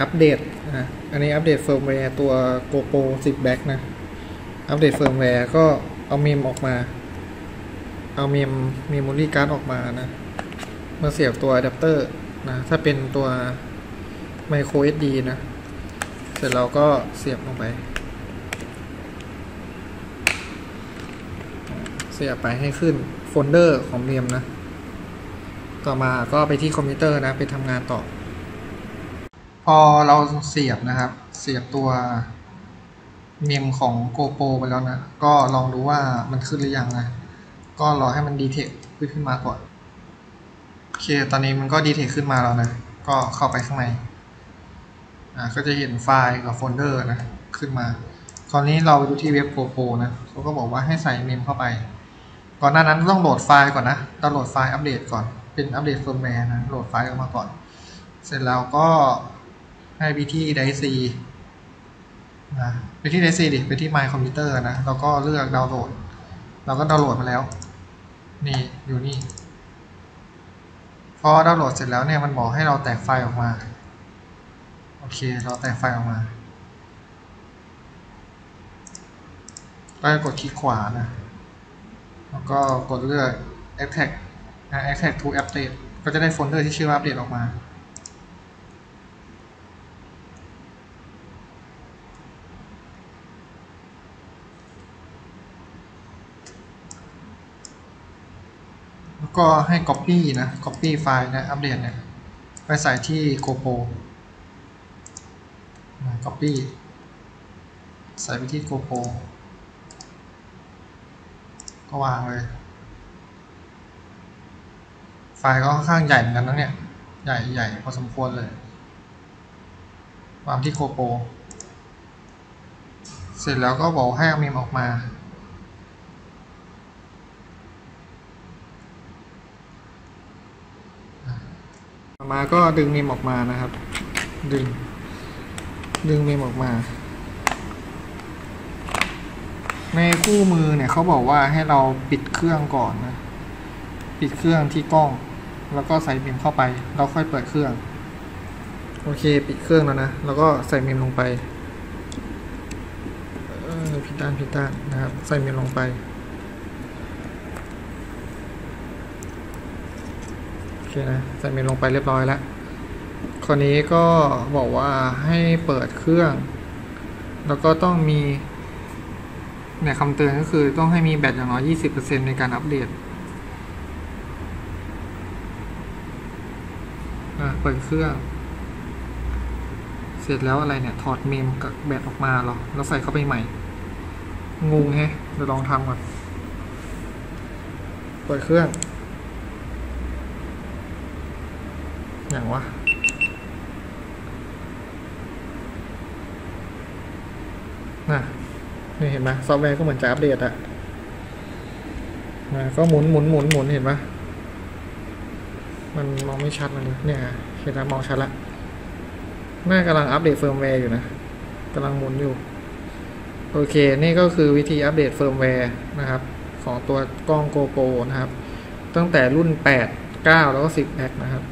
อัปเดตอะอันนี้อัปเดตเฟิร์มแวร์ตัว GoPro 10 Black นะ อัปเดตเฟิร์มแวร์ก็เอาเมมออกมา เอาเมมเมมโมรี่การ์ดออกมานะ มาเสียบตัวอะแดปเตอร์นะ ถ้าเป็นตัว micro SD นะ เสร็จเราก็เสียบลงไป เสียบไปให้ขึ้นโฟลเดอร์ของเมมนะ ต่อมาก็ไปที่คอมพิวเตอร์นะ ไปทำงานต่อ พอเราเสียบนะครับ เสียบตัวเมมของ GoPro ไปแล้วนะ ก็ลองดูว่ามันขึ้นหรือยังนะ ก็รอให้มัน detect ขึ้นมาก่อน โอเค ตอนนี้มันก็ detect ขึ้นมาแล้วนะ ก็เข้าไปข้างใน อ่า ก็จะเห็นไฟล์กับโฟลเดอร์นะ ขึ้นมา คราวนี้เราไปดูที่เว็บ GoPro นะเขาก็บอกว่าให้ใส่เมมเข้าไป ก่อนหน้านั้นต้องโหลดไฟล์ก่อนนะ ดาวน์โหลดไฟล์อัปเดตก่อน เป็นอัปเดตเฟิร์มแวร์นะ โหลดไฟล์ออกมาก่อน เสร็จแล้วก็ ให้ไปที่ไดรฟ์ C นะไปที่ไดรฟ์ C ดิไปที่ My Computer นะแล้วก็เลือกดาวน์โหลด เราก็ดาวน์โหลดมาแล้ว นี่อยู่นี่พอดาวน์โหลดเสร็จแล้วเนี่ยมันบอกให้เราแตกไฟล์ออกมาโอเคเราแตกไฟล์ออกมาก็กดคลิกขวานะ แล้วก็กดเลือก extract นะ extract to update ก็จะได้โฟลเดอร์ที่ชื่อว่า update ออกมา แล้วก็ให้ copy นะ copy ไฟล์นะ อัปเดตเนี่ยไปใส่ที่ GoPro copy ใส่ไปที่ GoPro ก็วางเลย ไฟล์ก็ค่อนข้างใหญ่เหมือนกันนะเนี่ย ใหญ่ใหญ่พอสมควรเลย วางที่โคโปเสร็จแล้วก็บอกให้เอาเมมออกมา มาก็ดึงเมมออกมานะครับ ดึง ดึงเมมออกมา ในคู่มือเนี่ยเขาบอกว่าให้เราปิดเครื่องก่อนนะ ปิดเครื่องที่กล้อง แล้วก็ใส่เมมเข้าไป แล้วค่อยเปิดเครื่อง โอเค ปิดเครื่องแล้วนะ แล้วก็ใส่เมมลงไป เออผิดด้านผิดด้านนะครับ ใส่เมมลงไป โอเค นะใส่เมมลงไปเรียบร้อยแล้วคราวนี้ก็บอกว่าให้เปิดเครื่อง แล้วก็ต้องมีเนี่ยคำเตือนก็คือต้องให้มีแบตอย่างน้อย 20%ในการอัปเดตเปิดเครื่อง เสร็จแล้วอะไรเนี่ย ถอดเมมกับแบตออกมาหรอ แล้วใส่เข้าไปใหม่ งงแฮะเดี๋ยวลองทำก่อน เปิดเครื่อง อย่างวะน่ะนี่เห็นไหมซอฟต์แวร์ก็เหมือนจะอัปเดตอะนะก็หมุนหมุนหมุนหมุนเห็นไหมมันมองไม่ชัดเลยเนี่ยเห็นแล้วมองชัดละแม่กำลังอัปเดตเฟิร์มแวร์อยู่นะกำลังหมุนอยู่ โอเค นี่ก็คือวิธีอัปเดตเฟิร์มแวร์นะครับ ของตัวกล้อง GoPro นะครับ ตั้งแต่รุ่น 8 9 แล้วก็ 10 Black นะครับ